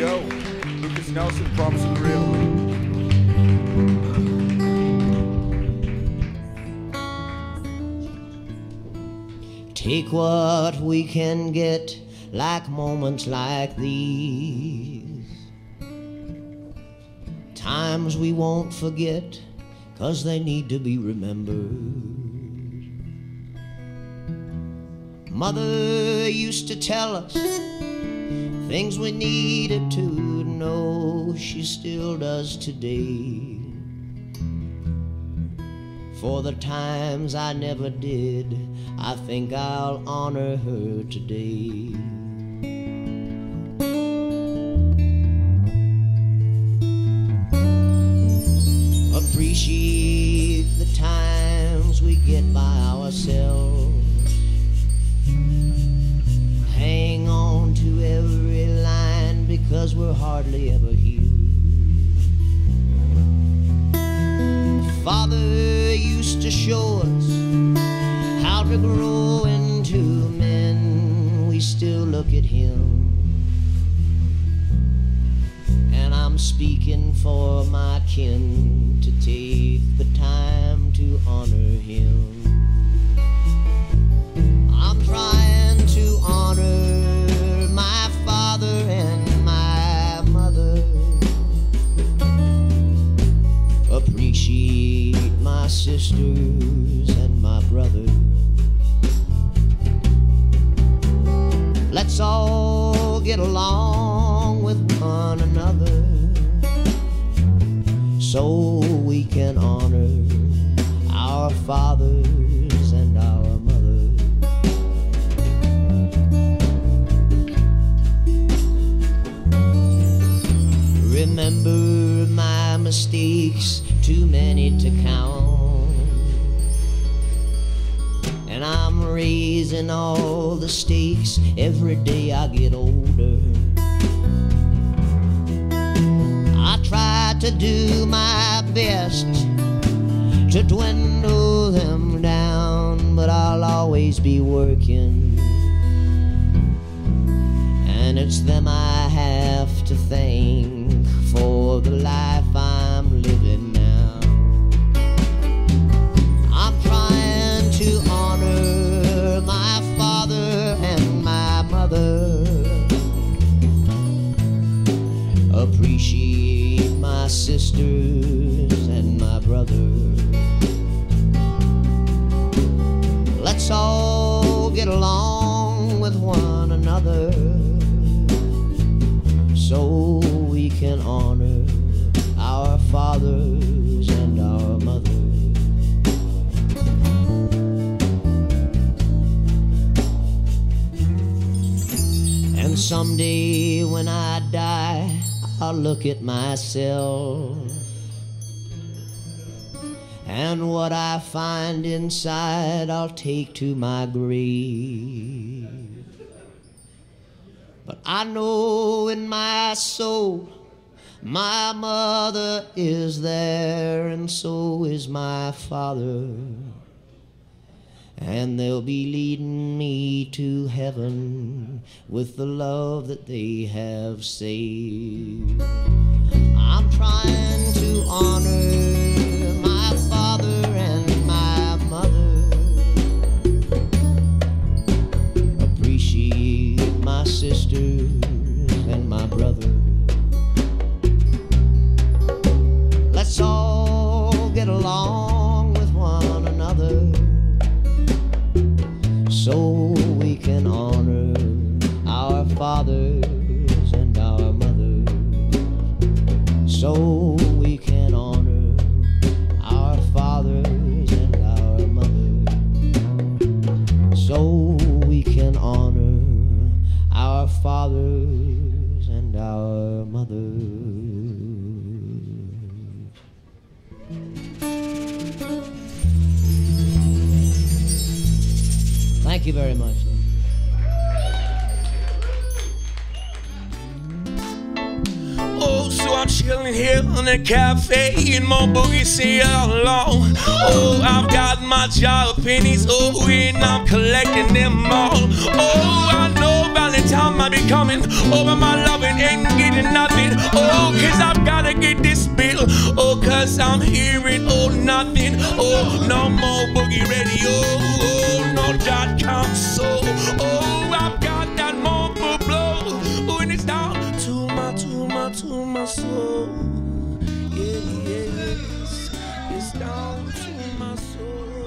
go. Lukas Nelson, Promising Real. Take what we can get, like moments like these. Times we won't forget, cause they need to be remembered. Mother used to tell us things we needed to know, she still does today. For the times I never did, I think I'll honor her today. Appreciate the times we get by ourselves. Because we're hardly ever here. Father used to show us how to grow into men. We still look at him. And I'm speaking for my kin to take sisters and my brother. Let's all get along with one another so we can honor our fathers and our mothers. Remember my mistakes, too many to count. Raising all the stakes every day I get older. I try to do my best to dwindle them down, but I'll always be working. And it's them I have to thank Let's all get along with one another so we can honor our fathers and our mothers. And someday when I die, I'll look at myself. And what I find inside, I'll take to my grave. But I know in my soul, my mother is there, and so is my father. And they'll be leading me to heaven with the love that they have saved. I'm trying to honor get along with one another so we can honor our fathers and our mothers, so we can honor our fathers and our mothers, so Thank you very much. Oh, so I'm chilling here in the cafe in MoBoogie see all alone. Oh, I've got my of pennies, oh, and I'm collecting them all. Oh, I know by the time I be coming, oh, but my loving ain't getting nothing. Oh, cause I've gotta get this bill. Oh, cause I'm hearing oh nothing. Oh, no more boogie radio. Oh, Amazon.com. So, oh, I've got that mumble blow. When it's down to my, to my, to my soul. Yeah, yeah, it's down to my soul.